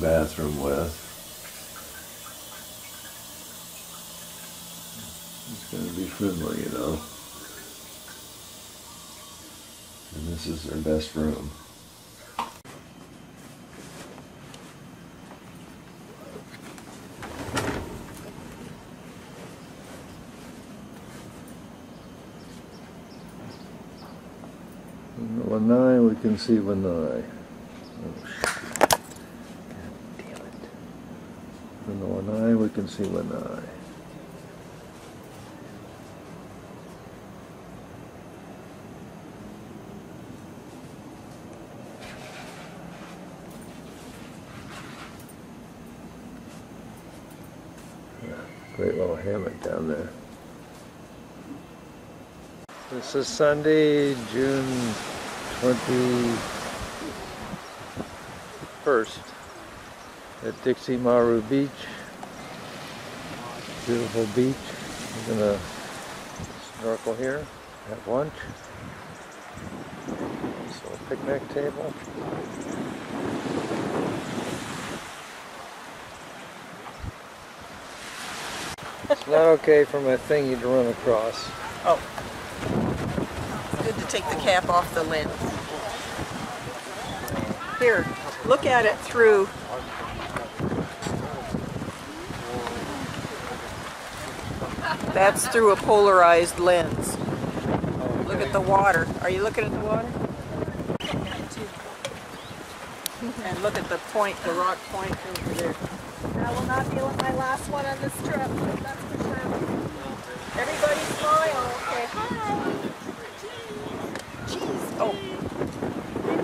bathroom with. It's going to be friendly, you know. And this is their best room. Lanai, we can see Lanai. Oh, shit. God damn it. The lanai, we can see lanai. Yeah, Great little hammock down there. This is Sunday, June 21st at Dixie Maru Beach. Beautiful beach. We're gonna snorkel here, have lunch. This little picnic table. It's not okay for my thingy to run across. Oh. It's good to take the cap off the lens. Here, look at it through. That's through a polarized lens. Oh, look at the water. Are you looking at the water? And look at the point, the rock point over there. That will not be my last one on this trip, that's for sure. Everybody smile. Okay, hi. Cheese. Oh,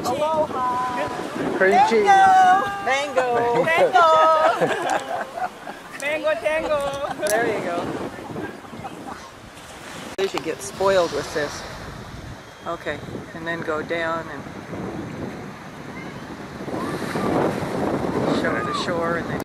Aloha. Cream cheese. mango. Mango tango. There you go. Should get spoiled with this. Okay, and then go down and show the shore and then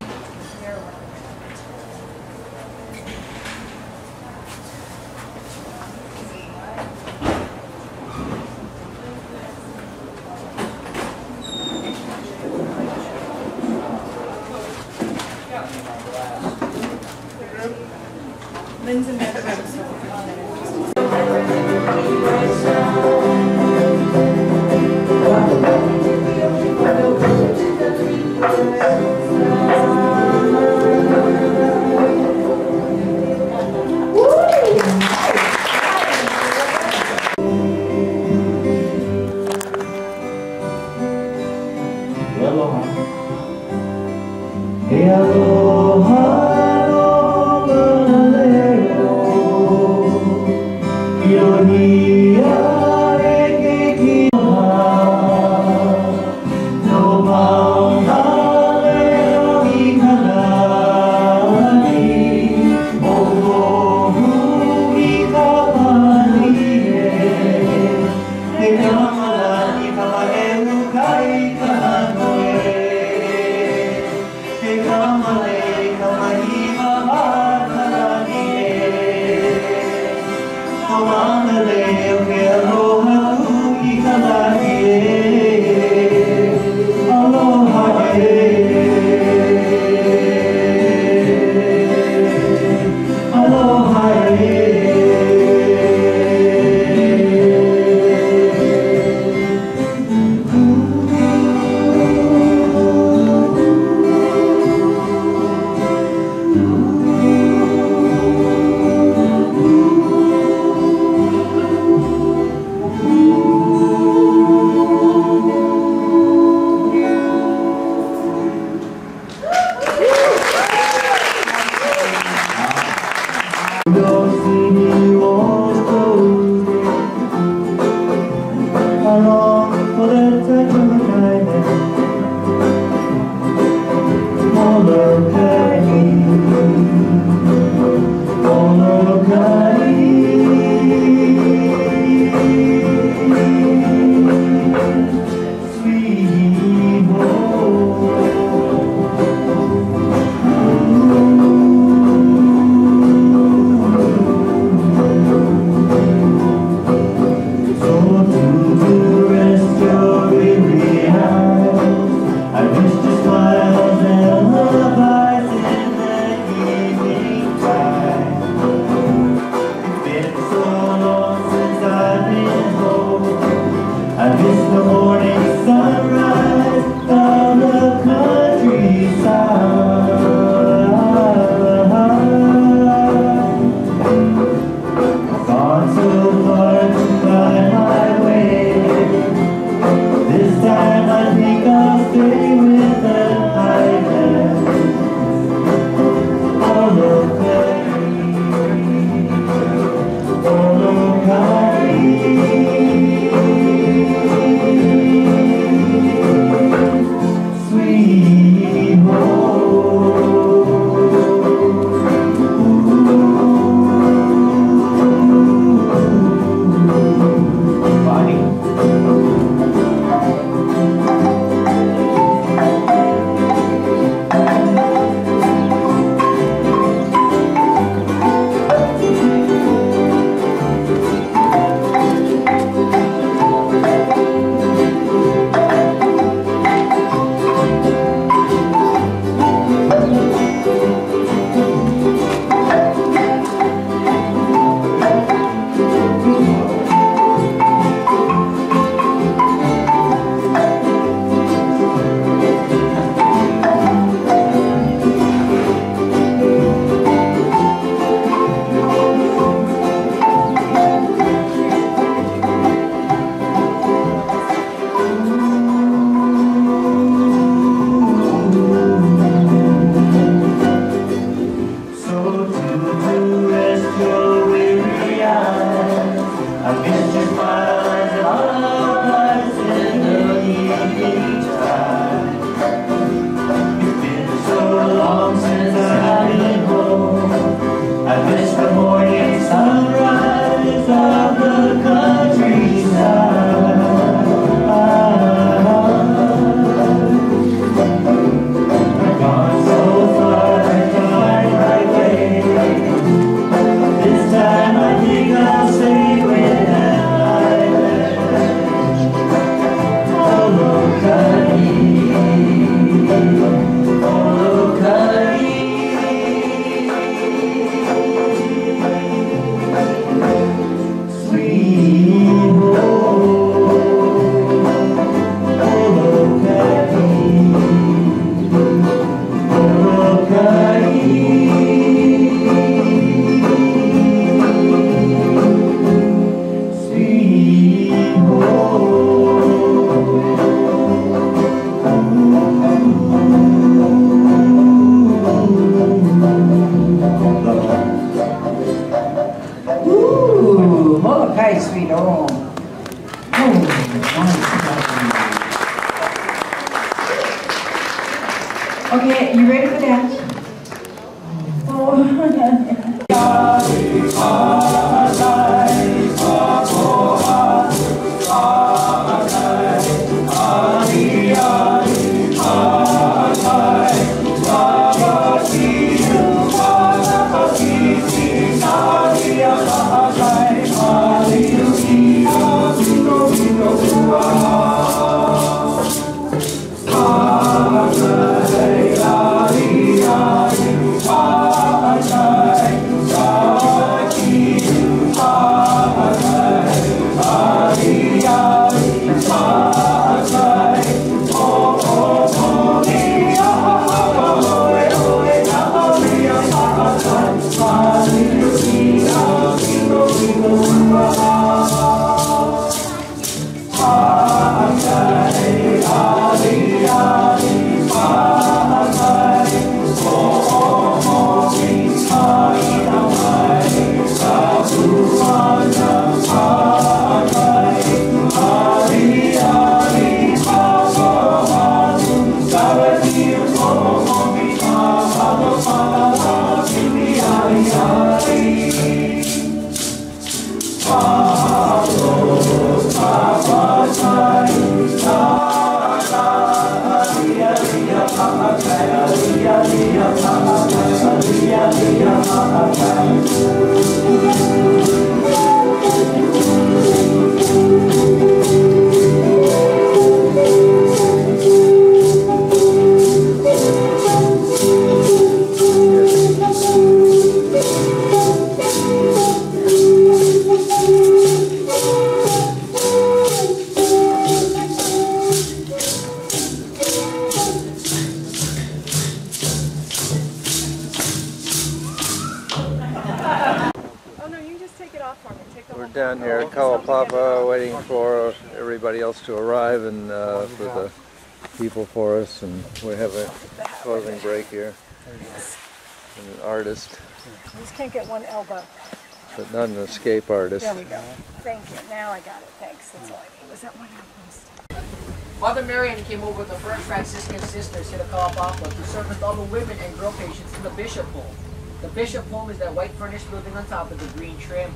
Okay, you ready for that? Oh people for us and we have a closing break here. And an artist, Just can't get one elbow. but not an escape artist. There we go. Thank you. Now I got it. Thanks. That's all I need. Was that one elbow? Mother Marianne came over with the first Franciscan sisters here to the Kalaupapa to service all the women and girl patients in the Bishop Home. The Bishop Home is that white furnished building on top of the green trim.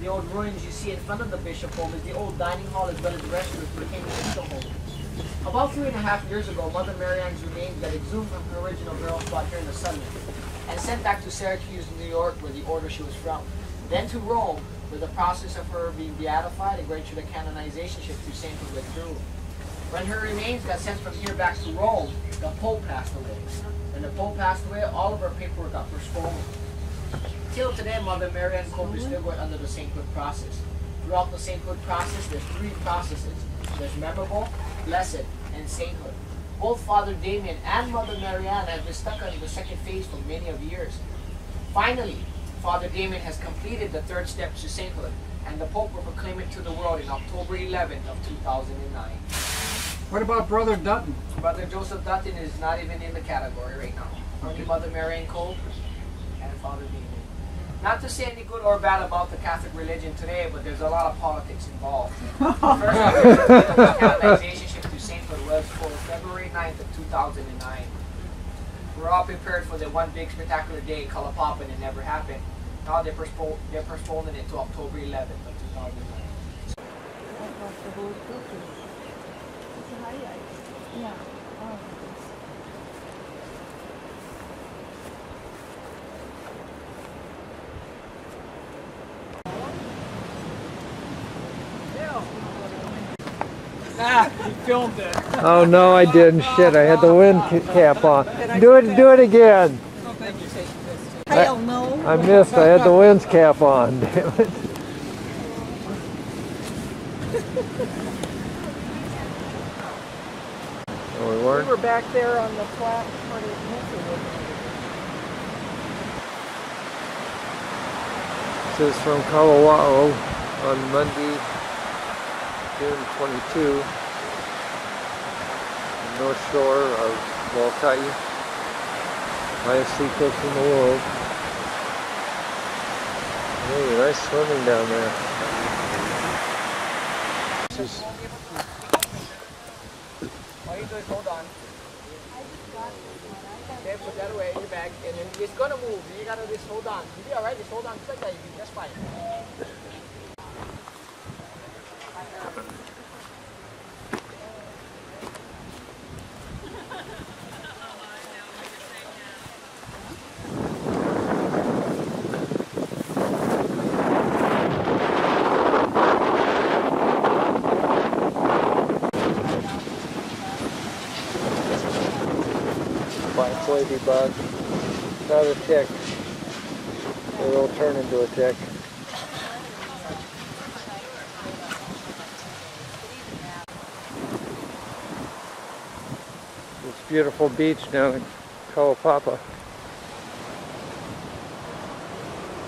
The old ruins you see in front of the Bishop Home is the old dining hall as well as the restrooms pertaining to the home. About three and a half years ago, Mother Marianne's remains got exhumed from her original burial spot here in the Sunland and sent back to Syracuse, New York, where the order she was from. Then to Rome, where the process of her being beatified and the canonization ship through sainthood went through. When her remains got sent from here back to Rome, the Pope passed away. When the Pope passed away, all of her paperwork got postponed. Till today, Mother Marianne Cope is still going under the sainthood process. Throughout the sainthood process, there's three processes. There's venerable, blessed, and sainthood. Both Father Damien and Mother Marianne have been stuck on the second phase for many of years. Finally, Father Damien has completed the third step to sainthood, and the Pope will proclaim it to the world in October 11th of 2009. What about Brother Dutton? Brother Joseph Dutton is not even in the category right now. Only Mother Marianne Cope and Father Damien. Not to say any good or bad about the Catholic religion today, but there's a lot of politics involved. First canonization ship to sainthood was for February 9th of 2009. We're all prepared for the one big spectacular day in Kalaupapa and it never happened. Now they're, they're postponing it to October 11th of 2009. Yeah. Ah, filmed it. Oh no, I didn't. Shit, I had the wind cap on. Do it, do it again. Hell no. I missed. I had the wind cap on. Damn it. Oh, we We weren't. were back there on the flat part of Mississippi. This is from Kalawao on Monday, June 22, the north shore of Molokai, highest seacoast in the world. Hey, nice swimming down there. is All you do is hold on. Okay, put that away in your bag, and then it's gonna move. You gotta just hold on. You'll be alright. Just hold on just like that. You'll be just fine. Black ladybug. Not a tick. It will turn into a tick. This beautiful beach down in Kalaupapa.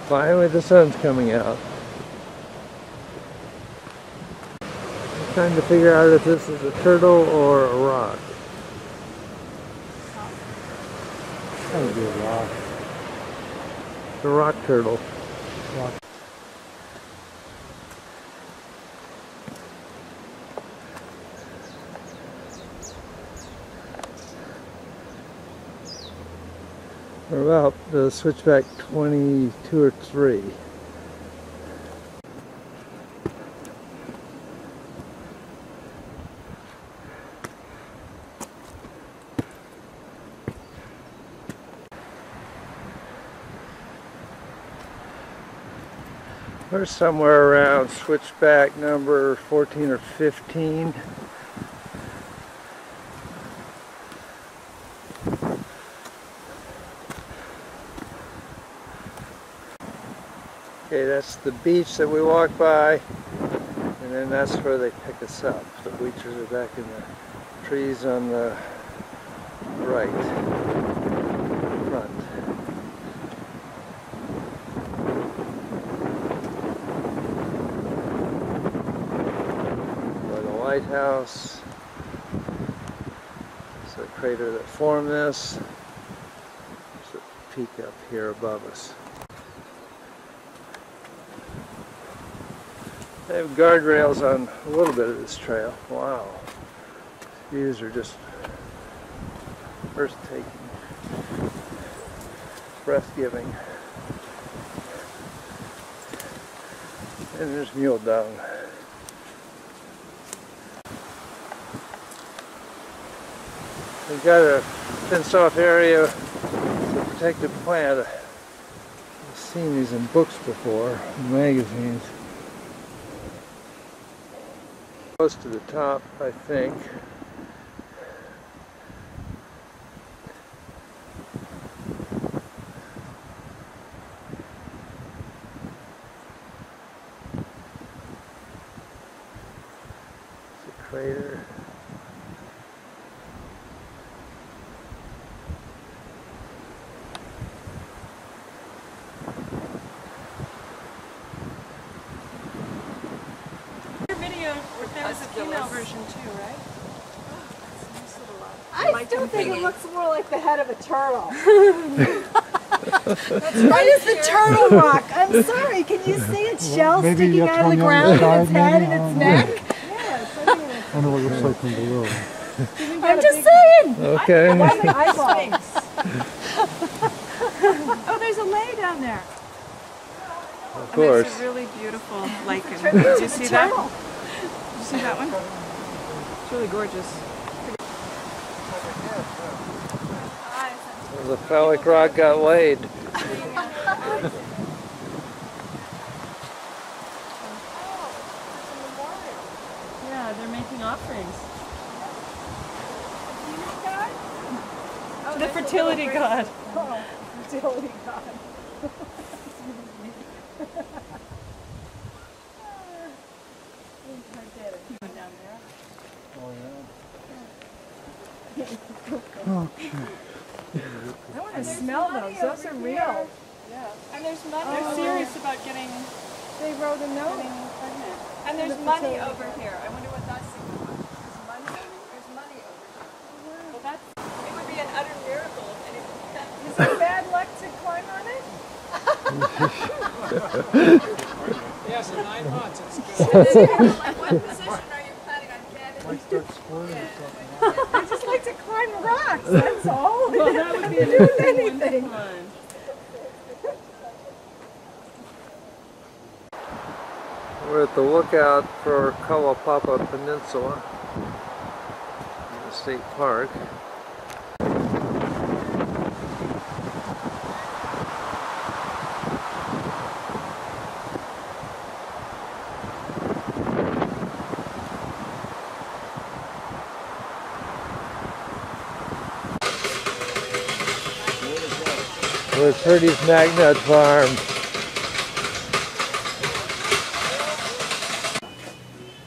Finally the sun's coming out. I'm trying to figure out if this is a turtle or a rock. That would be a rock. The rock turtle. We're about the switchback 22 or 3. We're somewhere around switchback number 14 or 15. Okay, that's the beach that we walk by, and then that's where they pick us up. The bleachers are back in the trees on the right, front. by the lighthouse. It's a crater that formed this. There's a peak up here above us. They have guardrails on a little bit of this trail. Wow. Views are just breathtaking. Breath-giving. And there's mule dung. We've got a fenced off area, a protected plant. I've seen these in books before, in magazines. Close to the top, I think. It's a crater. Your video, there was a female version too, right? I still think it looks more like the head of a turtle. What is the turtle rock? I'm sorry, can you see its shell maybe sticking out of the have to go on the ground and its head maybe, and its I neck? I don't know what it looks like from below. I'm just saying. Okay. Eyeballs. Oh, there's a lay down there. Of And there's course. a really beautiful lichen. Did you see that? Did you see that one? It's really gorgeous. The phallic rock got laid. Yeah, they're making offerings. the fertility god. Oh, Fertility god. I want to smell those. Those are real. Yeah. And there's money. They're serious about getting They wrote a note. And there's money over here. I wonder what that's signifies. There's money. There's money over here. Well, that's. It would be an utter miracle if any. Is it bad luck to climb on it? Yes, in nine months. It's good. like, what position are you start squirting or something. I just like to climb rocks, that's all. Well, would be an do one anything. We're at the lookout for Kalaupapa Peninsula in the state park. We're at Mac Nut Farm.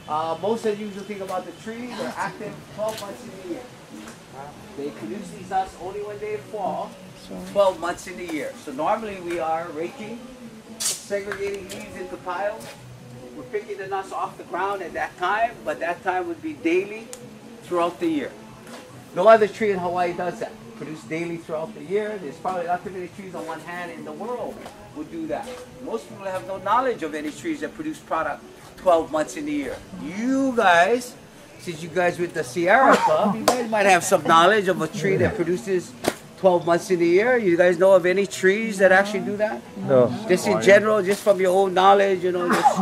Uh, most of you usually think about the trees. They're active 12 months in the year. They produce these nuts only when they fall, 12 months in the year. So normally we are raking, segregating leaves into piles. We're picking the nuts off the ground at that time, but that time would be daily throughout the year. No other tree in Hawaii does that. Produce daily throughout the year. There's probably not too many trees on one hand in the world would do that. Most people have no knowledge of any trees that produce product 12 months in the year. You guys, since you guys with the Sierra Club, you guys might have some knowledge of a tree that produces 12 months in the year. You guys know of any trees that actually do that? No. Just in general, just from your own knowledge, you know, just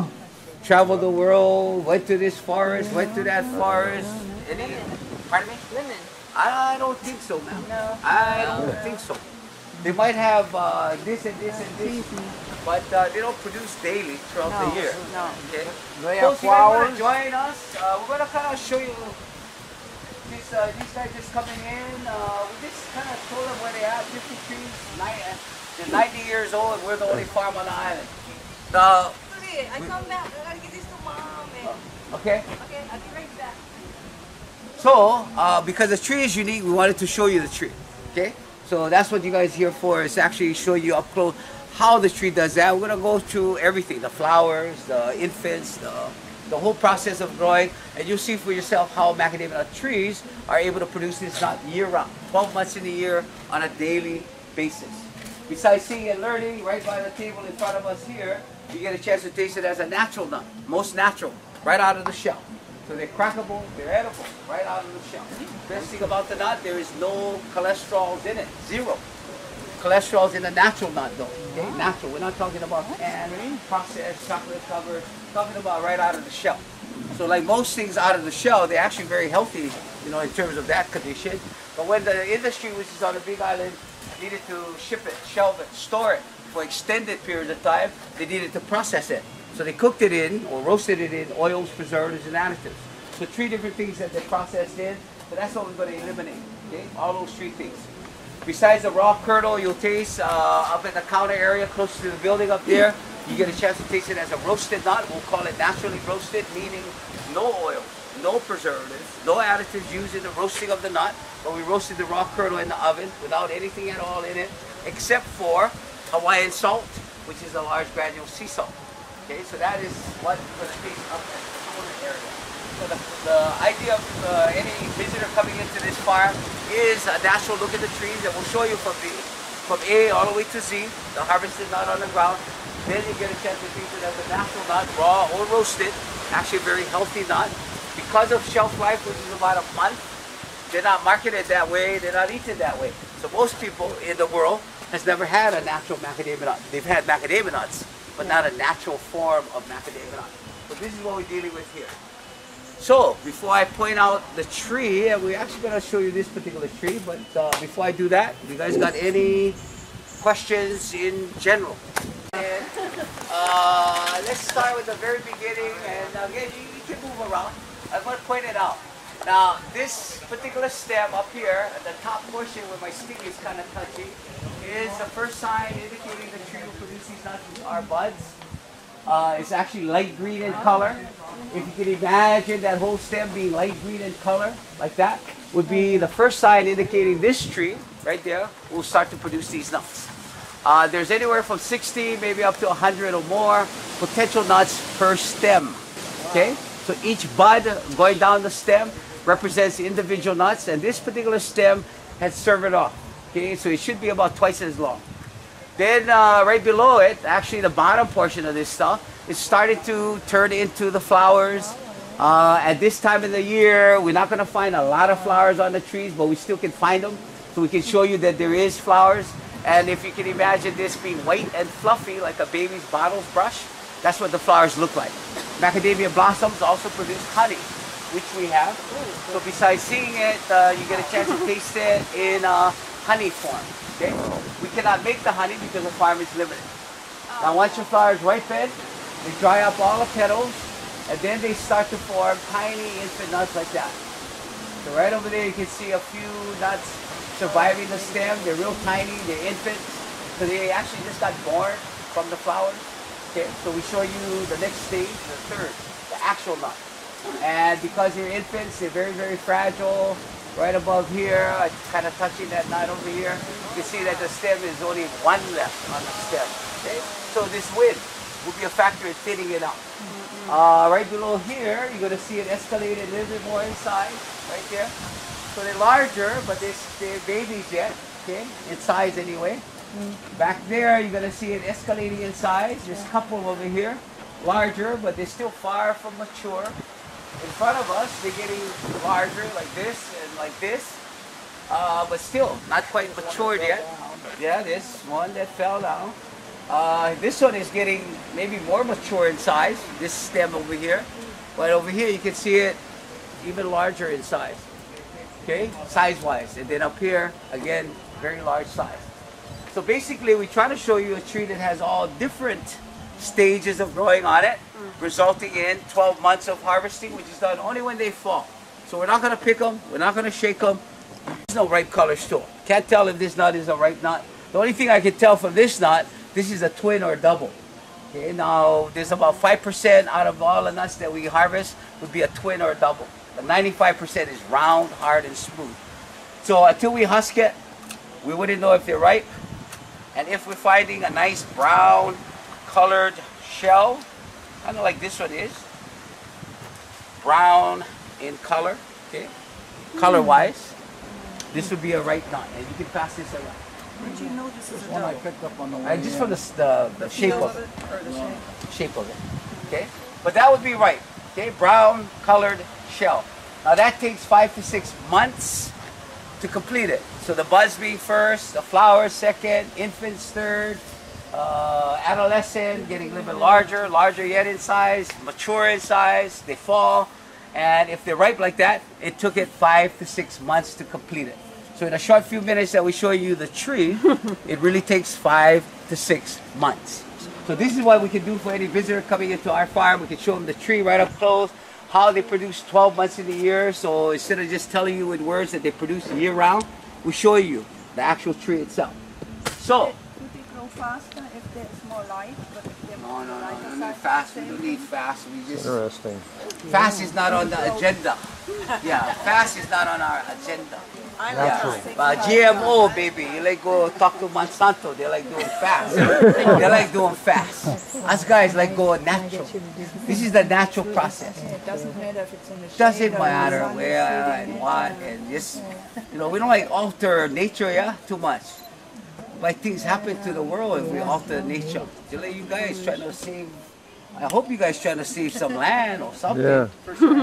travel the world, went to this forest, went to that forest. Any, pardon me? Lemon. I don't think so, ma'am. No. I don't think so. They might have uh, this and this and this, but uh, they don't produce daily throughout the year. No. Okay. They So have if you guys want flowers. to join us, uh, we're gonna kind of show you. These, uh, these guys just coming in. Uh, we just kind of told them where they are. 50 trees. Uh, they're 90 years old, and we're the only farm on the island. The, I come back. I gotta get this to mom. And, okay. okay, I'll be right back. So, uh, because the tree is unique, we wanted to show you the tree. Okay? So that's what you guys here for is actually show you up close how the tree does that. We're gonna go through everything, the flowers, the infants, the, the whole process of growing, and you'll see for yourself how macadamia trees are able to produce this nut year round, 12 months in a year on a daily basis. Besides seeing and learning, right by the table in front of us here, you get a chance to taste it as a natural nut, most natural, right out of the shell. So they're crackable, they're edible, right out of the shell. Best thing about the nut, there is no cholesterol in it, zero. Cholesterol is in the natural nut though, okay? Natural, we're not talking about canned, processed, chocolate covered, talking about right out of the shell. So like most things out of the shell, they're actually very healthy, you know, in terms of that condition. But when the industry, which is on the Big Island, needed to ship it, shelve it, store it for extended periods of time, they needed to process it. So they cooked it in or roasted it in oils, preservatives, and additives. So three different things that they processed in. So that's what we're going to eliminate. Okay, all those three things. Besides the raw kernel, you'll taste uh, up in the counter area close to the building up there. You get a chance to taste it as a roasted nut. We'll call it naturally roasted, meaning no oil, no preservatives, no additives used in the roasting of the nut. But we roasted the raw kernel in the oven without anything at all in it, except for Hawaiian salt, which is a large granule sea salt. Okay, so that is what taste up in the counter area. So the, the idea of uh, any visitor coming into this farm is a natural look at the trees that we'll show you from the from A all the way to Z, the harvested nut on the ground. Then you get a chance to taste it as a natural nut, raw or roasted. Actually a very healthy nut. Because of shelf life, which is about a month, they're not marketed that way, they're not eaten that way. So most people in the world has never had a natural macadamia nut. They've had macadamia nuts, but not a natural form of macadamia nut. So this is what we're dealing with here. So, before I point out the tree, and we're actually going to show you this particular tree, but uh, before I do that, you guys got any questions in general? And, uh, let's start with the very beginning, and again, you, you can move around. I'm going to point it out. Now, this particular stem up here, at the top portion where my stick is kind of touching, is the first sign indicating the tree will produce these nuts, are buds. Uh, it's actually light green in color. If you can imagine that whole stem being light green in color, like that, would be the first sign indicating this tree, right there, will start to produce these nuts. Uh, there's anywhere from 60, maybe up to 100 or more potential nuts per stem. Okay? So each bud going down the stem represents individual nuts, and this particular stem has severed off. Okay? So it should be about twice as long. Then uh, right below it, actually the bottom portion of this stuff, it started to turn into the flowers. Uh, at this time of the year, we're not going to find a lot of flowers on the trees, but we still can find them. So we can show you that there is flowers. And if you can imagine this being white and fluffy like a baby's bottles brush, that's what the flowers look like. Macadamia blossoms also produce honey, which we have. So besides seeing it, uh, you get a chance to taste it in uh, honey form. Okay? We cannot make the honey because the farm is limited. Now once your flowers ripen, they dry up all the petals, and then they start to form tiny infant nuts like that. So right over there you can see a few nuts surviving the stem. They're real tiny, they're infants. So they actually just got born from the flowers. Okay, so we show you the next stage, the third, the actual nut. And because they're infants, they're very, very fragile. Right above here, uh, I'm kind of touching that nut over here. You can see that the stem is only one left on the stem. Okay, so this wind will be a factor in thinning it out. Mm-hmm. Uh, right below here, you're going to see it escalated a little bit more in size, right there. So they're larger, but they're, they're babies yet, okay, in size anyway. Mm-hmm. Back there, you're going to see it escalating in size. There's a couple over here, larger, but they're still far from mature. In front of us, they're getting larger like this and like this, uh, but still not quite matured yet. Yeah, this one that fell down. Uh, this one is getting maybe more mature in size, this stem over here. But over here, you can see it even larger in size. Okay, size-wise. And then up here, again, very large size. So basically, we try to show you a tree that has all different stages of growing on it, resulting in 12 months of harvesting, which is done only when they fall. So we're not going to pick them, we're not going to shake them. There's no ripe color to it. Can't tell if this nut is a ripe nut. The only thing I can tell from this nut, this is a twin or a double. Okay, now there's about 5% out of all the nuts that we harvest would be a twin or a double. The 95% is round, hard, and smooth. So until we husk it, we wouldn't know if they're ripe. And if we're finding a nice brown colored shell, kind of like this one is, brown in color, okay, color wise, this would be a ripe nut, and you can pass this around. Where'd you know this is a One I picked up on the way And just in. from the, s- the, the shape of it, it or the shape? shape of it, okay. But that would be right, okay, brown colored shell. Now that takes five to six months to complete it. So the buds being first, the flowers second, infants third, uh, adolescent getting a little bit larger, larger yet in size, mature in size, they fall. And if they're ripe like that, it took it five to six months to complete it. So in a short few minutes that we show you the tree, it really takes five to six months. So this is what we can do for any visitor coming into our farm. We can show them the tree right up close, how they produce 12 months in the year. So instead of just telling you in words that they produce year round, we show you the actual tree itself. So, Do they grow faster if there's more light? But if they're no, no, no, no, no, fast. We don't need fast. We just Interesting. fast is not on the agenda. Yeah, fast is not on our agenda. I Yeah, but GMO, baby, you like go talk to Monsanto. They like doing fast. they like doing fast. Us guys like going natural. This is the natural process. It doesn't matter if it's in the shade Doesn't or in matter where and really- what and just you know we don't like alter nature, yeah, too much. Like things happen to the world if we alter nature. Just like you guys trying to save. I hope you guys trying to save some land or something. Yeah.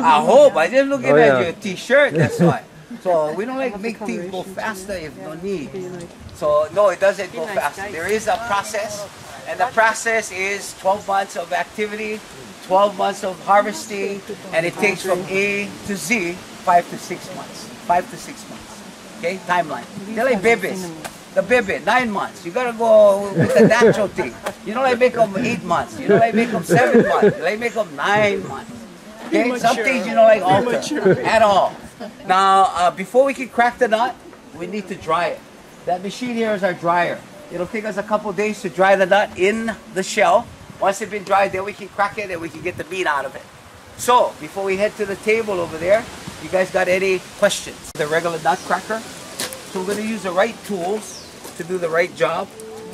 I hope. I just looking Oh, at yeah. your T-shirt. That's why. So we don't like make things go faster if no need. So no, it doesn't go faster. There is a process, and the process is 12 months of activity, 12 months of harvesting, and it takes from A to Z five to six months. Five to six months. Okay, timeline. They're like babies. The baby, nine months. You gotta go with the natural thing. You know, I make them eight months. You know, I make them seven months. I make them nine months. Okay, some things you don't like alter at all. Now, uh, before we can crack the nut, we need to dry it. That machine here is our dryer. It'll take us a couple days to dry the nut in the shell. Once it's been dried, then we can crack it and we can get the meat out of it. So, before we head to the table over there, you guys got any questions? The regular nut cracker. So we're going to use the right tools to do the right job.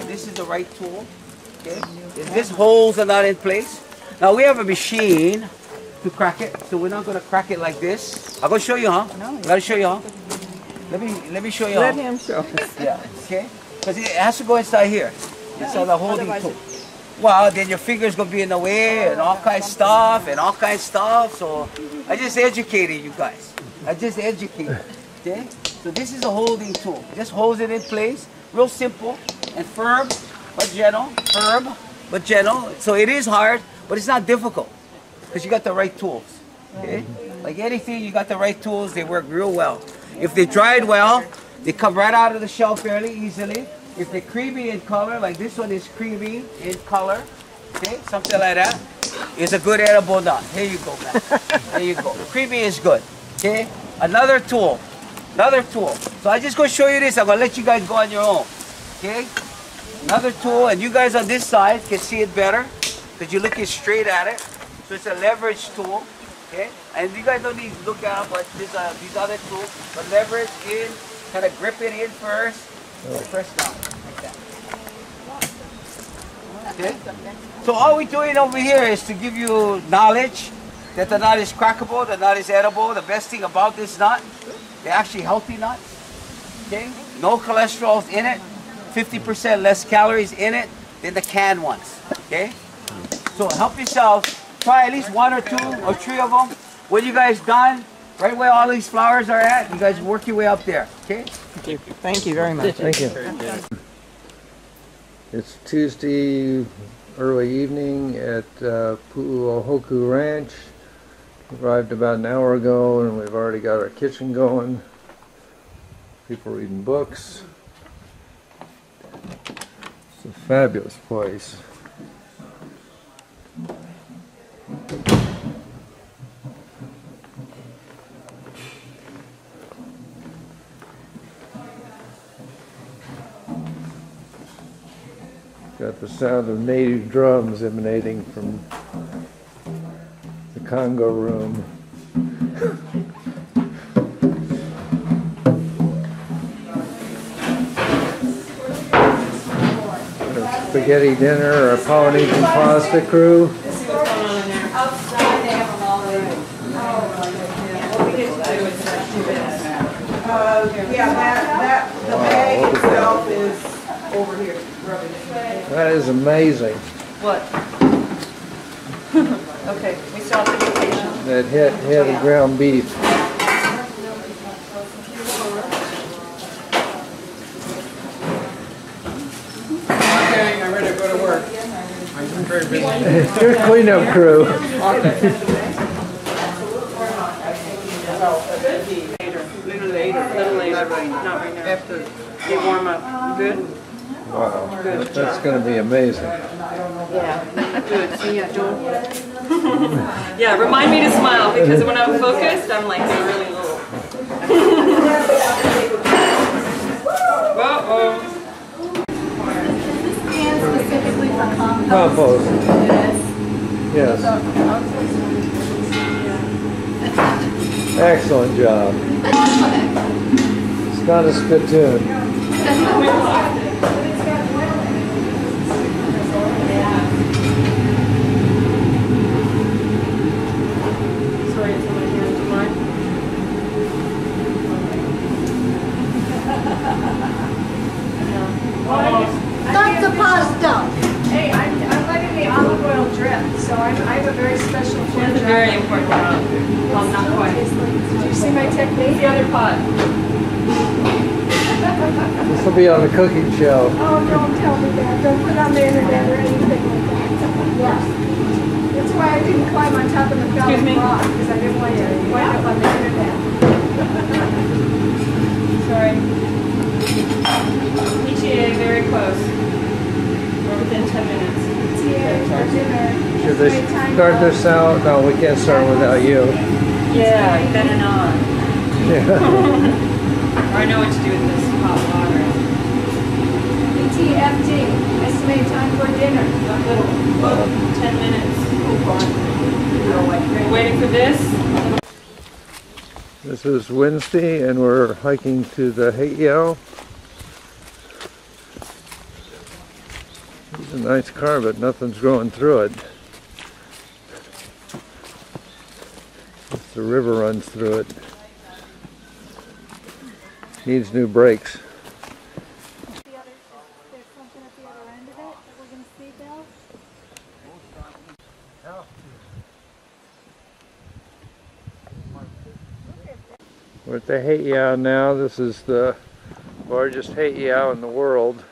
This is the right tool. Okay. If this holes are not in place. Now we have a machine to crack it, so we're not going to crack it like this. I'm going to show you, huh? I'm going to show you, huh? Let me let me show you. Let him show. Yeah. Okay. Because it has to go inside here. Inside the holding tool. Well, then your finger's gonna be in the way and all kinds of stuff and all kinds of stuff. So I just educated you guys. I just educated. Okay? So this is a holding tool. Just holds it in place. Real simple and firm, but gentle. Firm, but gentle. So it is hard, but it's not difficult. Because you got the right tools. Okay? Like anything, you got the right tools, they work real well. If they dried well, they come right out of the shell fairly easily. If they're creamy in color, like this one is creamy in color, okay, something like that, it's a good edible nut. Here you go, man. there you go. Creamy is good, okay? Another tool, another tool. So I just gonna show you this. I'm gonna let you guys go on your own, okay? Another tool, and you guys on this side can see it better because you're looking straight at it. So it's a leverage tool, okay? And you guys don't need to look at but this, uh, these other tools, but leverage in, kind of grip it in first, and press down, like that. Okay? So all we're doing over here is to give you knowledge that the nut is crackable, the nut is edible. The best thing about this nut, they're actually healthy nuts. Okay? No cholesterol in it, 50% less calories in it than the canned ones. Okay? So help yourself. Try at least one or two or three of them. When you guys done, right where all these flowers are at, you guys work your way up there. Okay? Thank you very much. Thank you. It's Tuesday early evening at uh, Pu'uohoku Ranch. Arrived about an hour ago and we've already got our kitchen going. People reading books. It's a fabulous place. Got the sound of native drums emanating from Congo room. Spaghetti dinner, or a Polynesian pasta crew. Yeah, that, the bag itself is over here. That is amazing. What? Okay, to. That head, head of ground beef. Okay, I'm go to work. I'm very busy. Your cleanup crew. Little later, later, not right now. After they warm up. Good? Wow, that's gonna be amazing. Yeah. Good, see ya, Joel. Yeah, remind me to smile because when I'm focused, I'm like really little. Uh-oh. specifically for compost. Compost, yes. Excellent job. Scott a spittoon. Sorry, it's in my hand. Do you mind? Not the pasta. Hey, I'm, I'm letting the olive oil drip, so I'm, I have a very special That's a very important pot. Well, not quite. Do you see my technique? The other pot. This will be on the cooking show. Oh, don't tell me that. Don't put it on the internet or anything like that. Yes. That's why I didn't climb on top of the Excuse me? Rock, because I didn't want to wind up on the internet. Sorry. ETA, very close. We're within 10 minutes. TA for dinner. Should they start this out? No, we can't start without you. Yeah, you better not. Yeah. Or I know what to do with this hot water. ETFD, estimated time for dinner. A little, 10 minutes. We're waiting for this. This is Wednesday and we're hiking to the Heiau. It's a nice car, but nothing's going through it. The river runs through it. Needs new brakes. We're at the Heiau now. This is the largest Heiau in the world.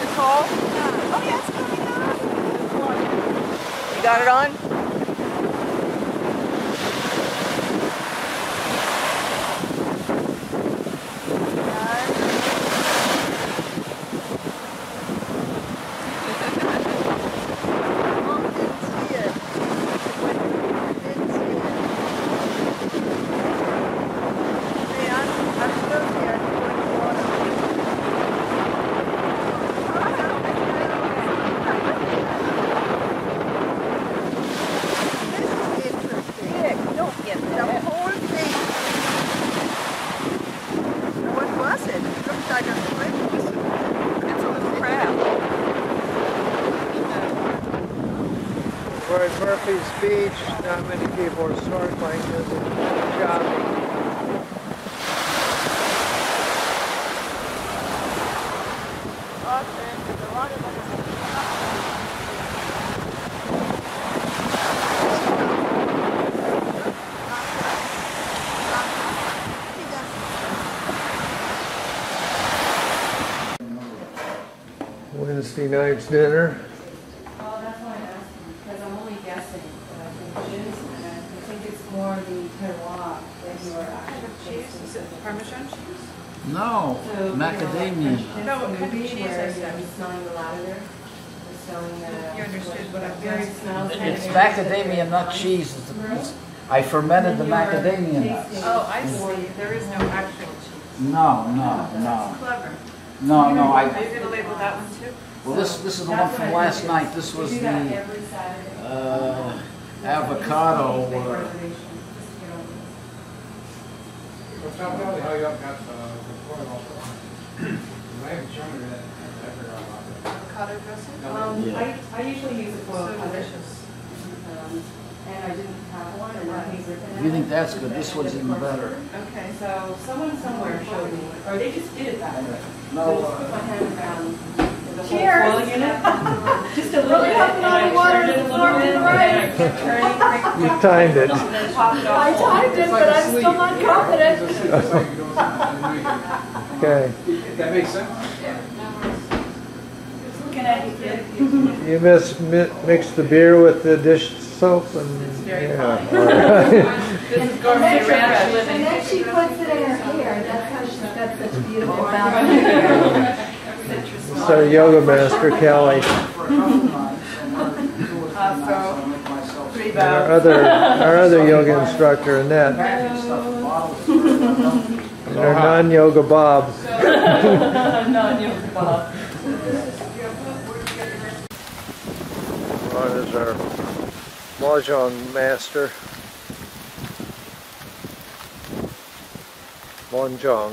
Nicole? Oh, yeah, it's coming on. You got it on? It's a little crab. We're at Murphy's Beach. Not many Wednesday night's dinner. Oh, that's why I asked you, because I'm only guessing, but I think it is, and I think it's more the terroir that you are actually tasting. Parmesan cheese? No, So, you know, macadamia. No, a what kind of cheese where is that? you're smelling the lavender, you're smelling the. You understood what I'm Very asking. smells It's macadamia nut cheese. It's- it's- I fermented the macadamia nuts. Oh, I see. There is no actual cheese. No, no, no, Clever. no, no. Are I, you gonna label that one too? well, this, this is the one from last night. This was We do that the uh, avocado. Make Uh, reservations, just to get on this. Well, tell me how you got the foil off the line. I haven't shown you that. I forgot about that. Avocado dressing? Um, Yeah. I, I usually use a foil So delicious. Um, and I didn't have one, and I think written you think that's good? This one's even better. Okay. So someone somewhere showed me, or they just did it that way. So I No, just put my hand around the whole Cheers. foil unit. Just a little Really bit. helping and all the water turned it a and little absorbing the and rice. kept turning, quick, You timed it. and then pop it off. I timed it, but I'm still not confident. It's like you don't have to Okay. That makes sense? You, kid. Miss, mix the beer with the dish soap and very yeah. fine. all right. This is gourmet ranch And then she puts it in her hair, that's how she's got such beautiful oh, bouncy hair. It's our yoga master Kelly. for a couple nights, and we're two or three nights, so- I'll make myself Three And our other our other yoga instructor Annette. package stuff in bottles. Don't- And our non-yoga Bob. Non-yoga Bob. Ron is our mahjong master. Mahjong.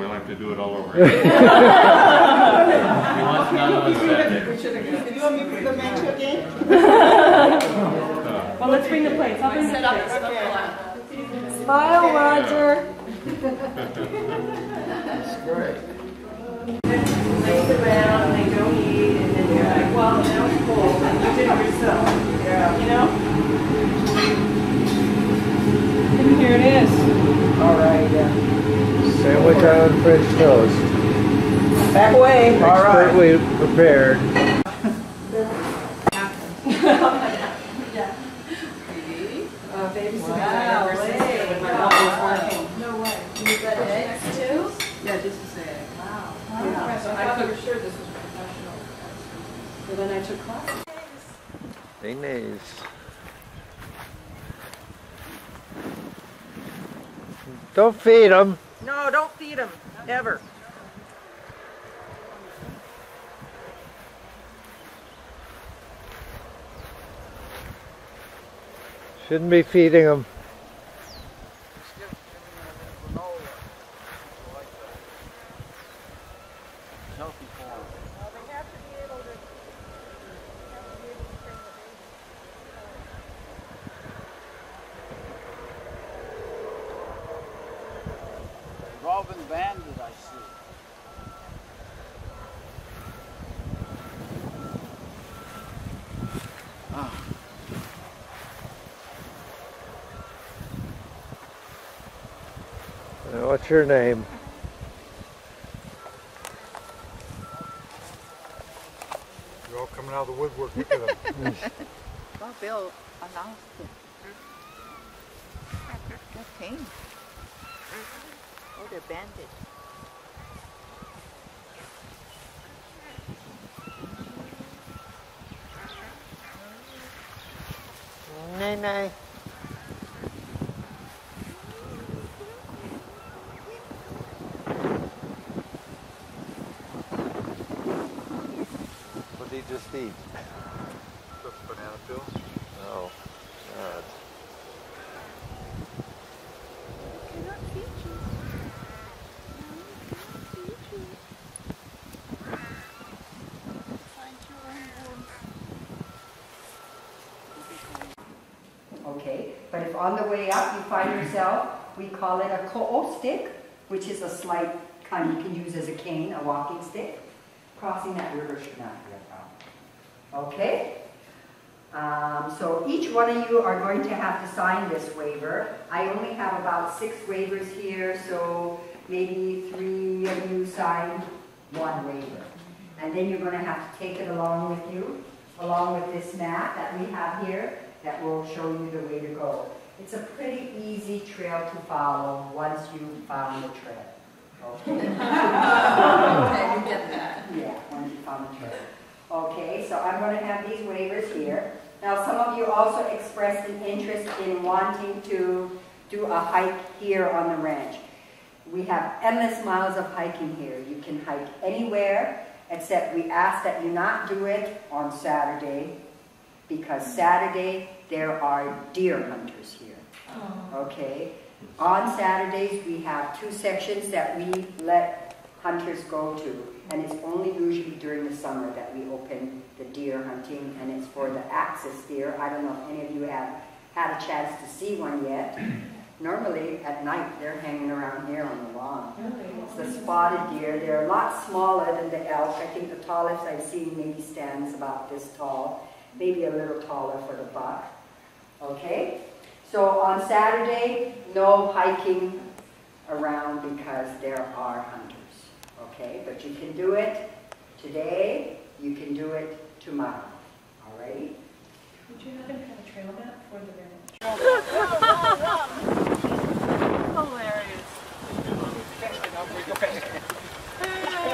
We'll have to do it all over again. He wants none on Saturday. You want me to put the match again? Well, let's bring the plates. I'll bring the plates. Smile, Roger. That's great. They around and they don't eat, and then you're like, well, now it's full, and you did it yourself. Yeah. You know? And here it is. All right, yeah. Sandwich on French toast. Back away. All right. Expertly prepared. Uh, babysitter, wow, sister when my mom was working. No way. You got eggs too? Yeah, just to say. Wow. Yeah, so I I thought took- for sure this was professional. So then I took classes. Mayonnaise. Don't feed them. No, don't feed them, ever. Shouldn't be feeding them. I see. What's your name? ใน on the way up you find yourself, we call it a ko'o stick, which is a slight kind you can use as a cane, a walking stick. Crossing that river should not be a problem. Okay? Um, so each one of you are going to have to sign this waiver. I only have about six waivers here, so maybe three of you sign one waiver. And then you're going to have to take it along with you, along with this map that we have here that will show you the way to go. It's a pretty easy trail to follow once you found the trail. Okay? Okay, you get that. Yeah, once you found the trail. Okay, so I'm going to have these waivers here. Now, some of you also expressed an interest in wanting to do a hike here on the ranch. We have endless miles of hiking here. You can hike anywhere, except we ask that you not do it on Saturday, because Saturday there are deer hunters here. Okay? On Saturdays, we have two sections that we let hunters go to, and it's only usually during the summer that we open the deer hunting, and it's for the axis deer. I don't know if any of you have had a chance to see one yet. Normally, at night, they're hanging around here on the lawn. It's the spotted deer. They're a lot smaller than the elk. I think the tallest I've seen maybe stands about this tall, maybe a little taller for the buck. Okay? So on Saturday, no hiking around because there are hunters. Okay? But you can do it today, you can do it tomorrow. All right? Would you happen to have a trail map for the ranch?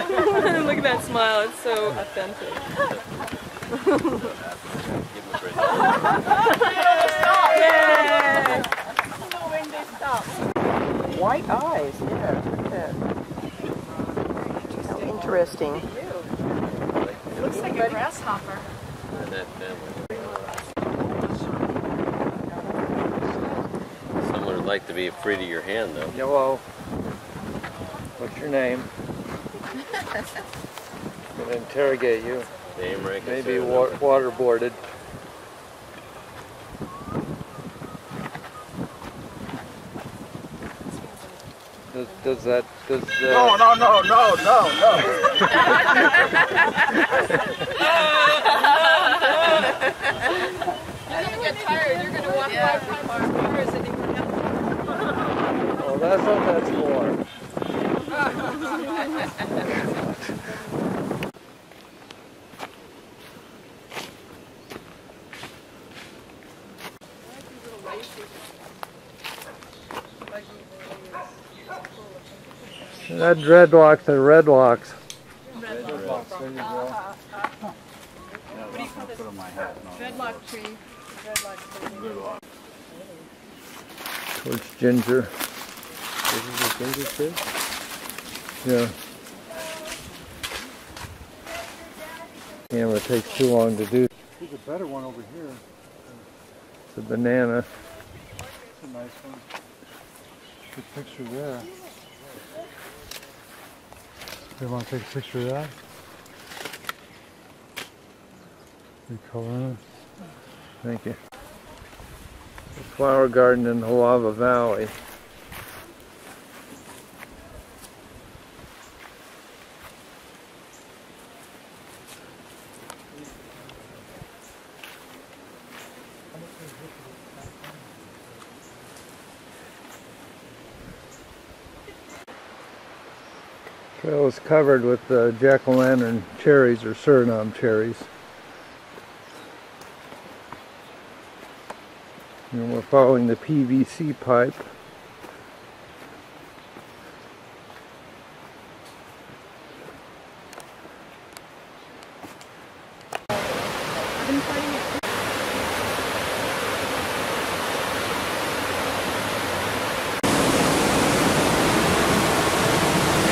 Look at that smile, it's so authentic. Yay! White eyes, yeah, look at that. Interesting. Looks like a grasshopper. And. Someone would like to be free to your hand, though. Hello. What's your name? Gonna interrogate you. Name, rank, Maybe serial wa- number. waterboarded. Does, does that does uh, No, no, no, no, no, no. You're gonna get tired. You're gonna walk five times as far as anyone else. Oh, that's what that's for. That dreadlocks are redlocks. Dreadlock tree. Dreadlock tree. Towards Ginger. This is a ginger tree? Yeah. Camera takes too long to do. There's a better one over here. It's a banana. It's a nice one. Good picture there. You want to take a picture of that? Recolor it. Thank you. The flower garden in Halawa Valley. Trail is covered with uh, jack-o'-lantern cherries or Suriname cherries. And we're following the PVC pipe.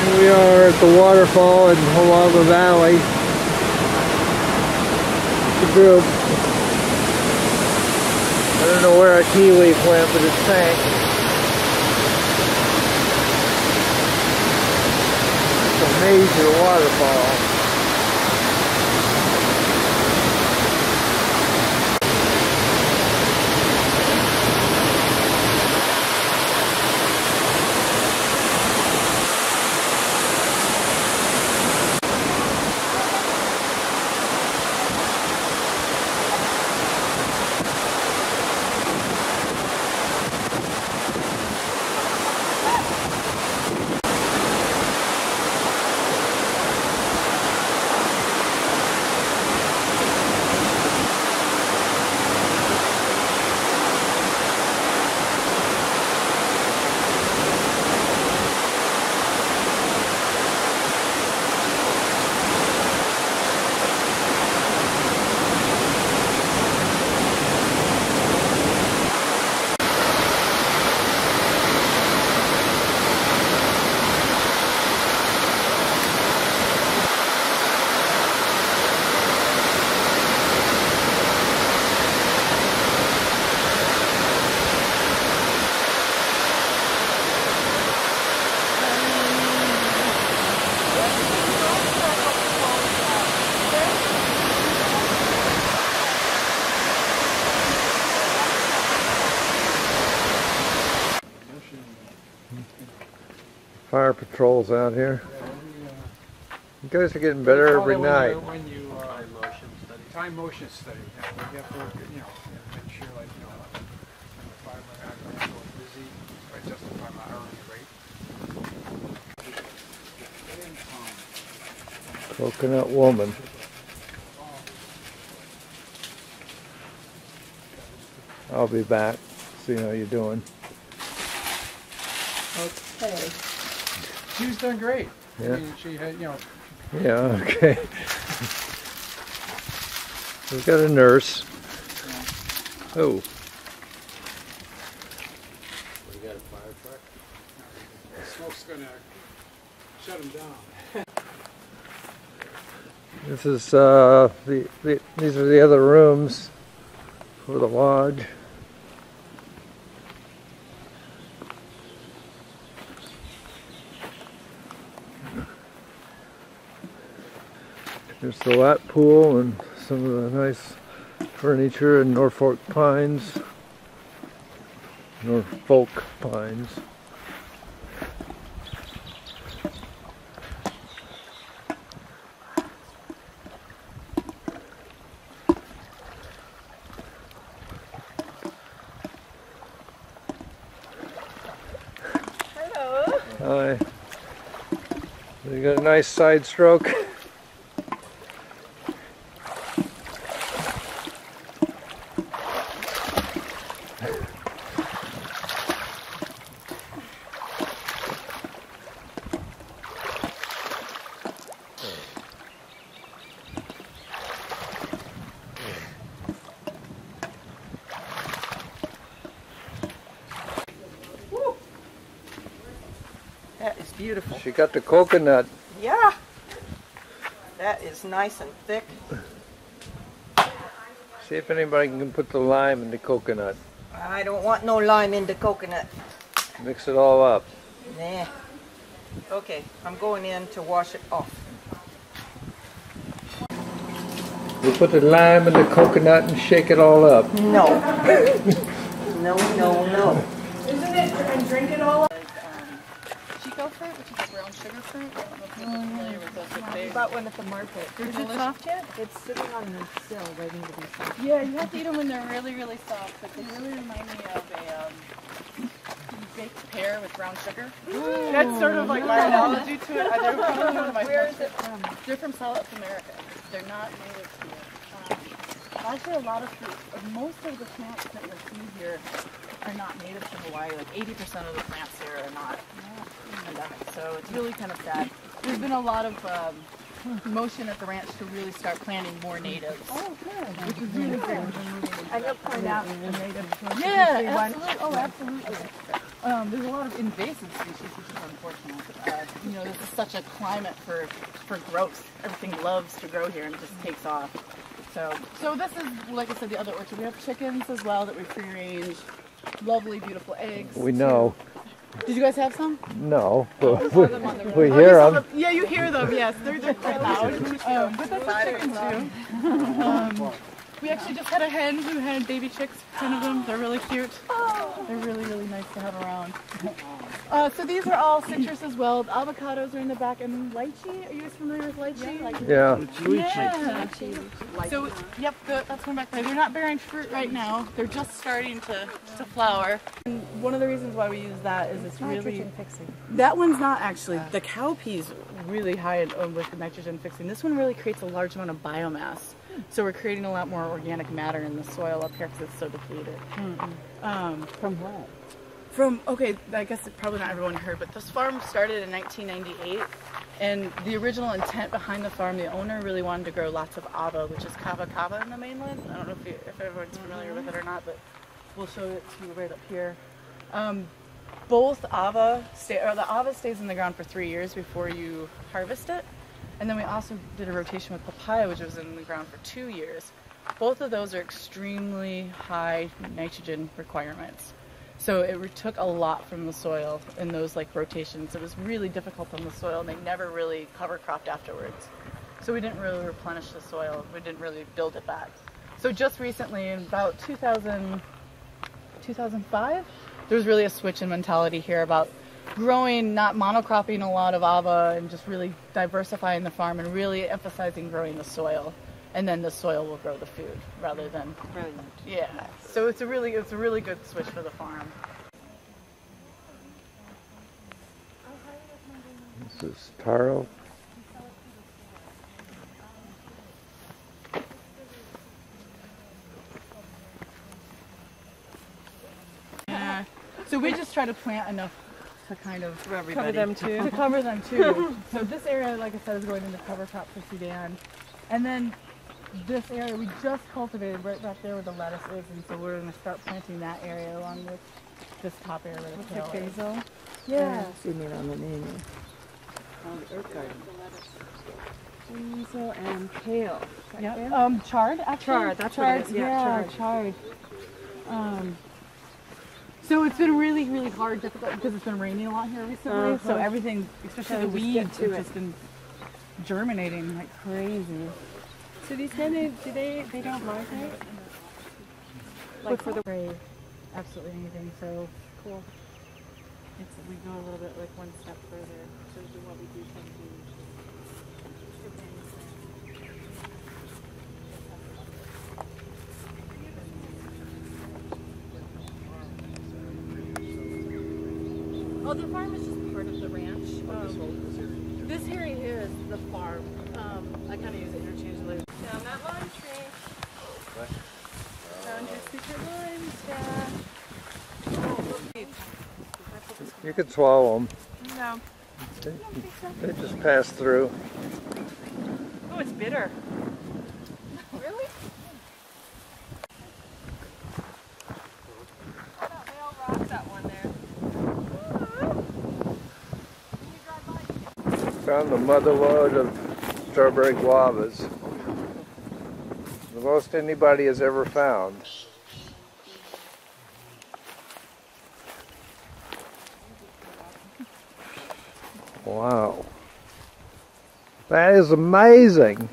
Here we are at the waterfall in Halawa Valley. The group. I don't know where a tea leaf went, but it sank. It's a major waterfall. Fire patrols out here. You guys are getting better every night. When you, uh, time motion study. Time motion study, yeah, we have to look you know, make sure like, you know, when the firemen are going to go busy, I justify my hourly rate. Coconut woman. I'll be back. See how you're doing. She was doing great. Yeah. I mean, she had, you know, Yeah, okay. We've got a nurse. Oh, We got a fire truck? smoke's gonna shut him down. This is uh, the, the these are the other rooms for the lodge. There's the lap pool and some of the nice furniture and Norfolk pines. Norfolk pines. Hello. Hi. You got a nice side stroke. That is beautiful. She got the coconut. Yeah. That is nice and thick. See if anybody can put the lime in the coconut. I don't want no lime in the coconut. Mix it all up. Nah. Okay, I'm going in to wash it off. You put the lime in the coconut and shake it all up. No. no, no, no. Isn't it, and drink it all? Chico fruit, which is a brown sugar fruit. I don't know if you're familiar with those, but they, bought one at the market. Is it soft yet? It's sitting on the sill, waiting to be soft. Yeah, you have to eat them when they're really, really soft, but they really remind me of a um, baked pear with brown sugar. That's sort of like my analogy to it. They're probably one of my Where is it from? They're from South America. They're not native here. Um, actually, a lot of fruits, uh, most of the plants that you see here are not native to Hawaii. Like 80% of the plants here are not. So it's really kind of sad. There's been a lot of um, motion at the ranch to really start planting more natives. Oh, good. Which is really great. I will point out the native choices. Yeah, You see one? absolutely. Oh, absolutely. Um, there's a lot of invasive species, which is unfortunate. Uh, you know, this is such a climate for for growth. Everything loves to grow here, and just takes off. So, so this is like I said, the other orchard. We have chickens as well that we free range. Lovely, beautiful eggs. We know. Did you guys have some? No, but We we, saw them on the we Oh, hear them. Yeah, you hear them. Yes, they're they're quite loud. Um, but that's what chickens do. Um, we actually just had a hen who had baby chicks, ten of them. They're really cute. They're really, really nice to have around. Uh, so these are all citrus as well. The avocados are in the back, and lychee. Are you guys familiar with lychee? Yeah. Yeah. So, yep, the, that's one back there. They're not bearing fruit right now. They're just starting to, to flower. And one of the reasons why we use that is it's really Nitrogen fixing. that one's not actually. The cowpea's really high in, uh, with the nitrogen fixing. This one really creates a large amount of biomass. So we're creating a lot more organic matter in the soil up here because it's so depleted. Um, From what? from okay, I guess probably not everyone heard, but this farm started in 1998, and the original intent behind the farm, the owner really wanted to grow lots of ava, which is kava kava in the mainland. I don't know if you, if everyone's familiar with it or not, but we'll show it to you right up here. Um, both ava stay, or the ava stays in the ground for three years before you harvest it, and then we also did a rotation with papaya, which was in the ground for two years. Both of those are extremely high nitrogen requirements. So it took a lot from the soil in those like rotations. It was really difficult on the soil, and they never really cover cropped afterwards. So we didn't really replenish the soil. We didn't really build it back. So just recently, in about 2000, 2005, there was really a switch in mentality here about growing, not monocropping a lot of ava, and just really diversifying the farm and really emphasizing growing the soil. And then the soil will grow the food rather than Brilliant. yeah. So it's a really it's a really good switch for the farm. This is taro. Yeah. So we just try to plant enough to kind of For everybody. them too. to cover them too. so this area, like I said, is going into cover crop for Sudan, and then this area we just cultivated right back there where the lettuce is, and so we're going to start planting that area along with this top area where the What's kale it, is. basil? Yeah. See me on the menu. Basil and kale. Is that Yep. kale? Um, chard, actually. Chard, that's what it chard, is. Yeah, yeah, chard. chard. Um, so it's been really, really hard, difficult because it's been raining a lot here recently. So Uh-huh. everything, especially the weeds, have just been germinating like crazy. So these men, they, do they, they don't migrate? Like for the Brave, absolutely anything. So cool. It's we go a little bit like one step further. So do what we do from Oh, the farm is just part of the ranch. Um, this area here is the farm. Um, I kind of use it interchangeably. Down that lime tree. Found your secret lime stash. You could swallow them. No. They just pass through. Oh, it's bitter. Really? That male rock, that one there. Found the mother lode of strawberry guavas. The most anybody has ever found. Wow. That is amazing.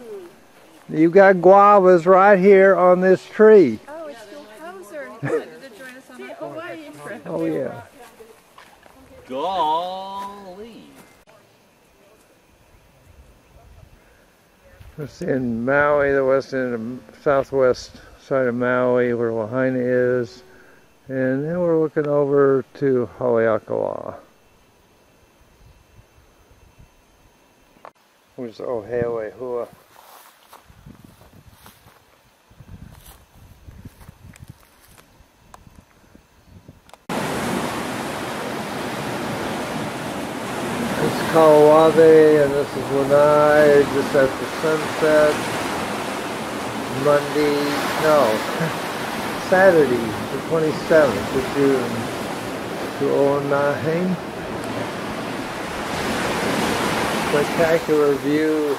You got guavas right here on this tree. Oh, it's Phil Hauser. He decided to join us on our Hawaii trip. Oh yeah. Golly. In Maui, the west end of southwest side of Maui, where Lahaina is, and then we're looking over to Haleakala. Where's? This is Kalawave and this is Lanai just after sunset. Monday, no, Saturday, the 27th of June to Oanahe. Spectacular view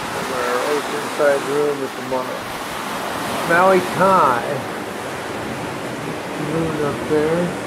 from our oceanside room at the Ma- Maui Kai. Moon up there.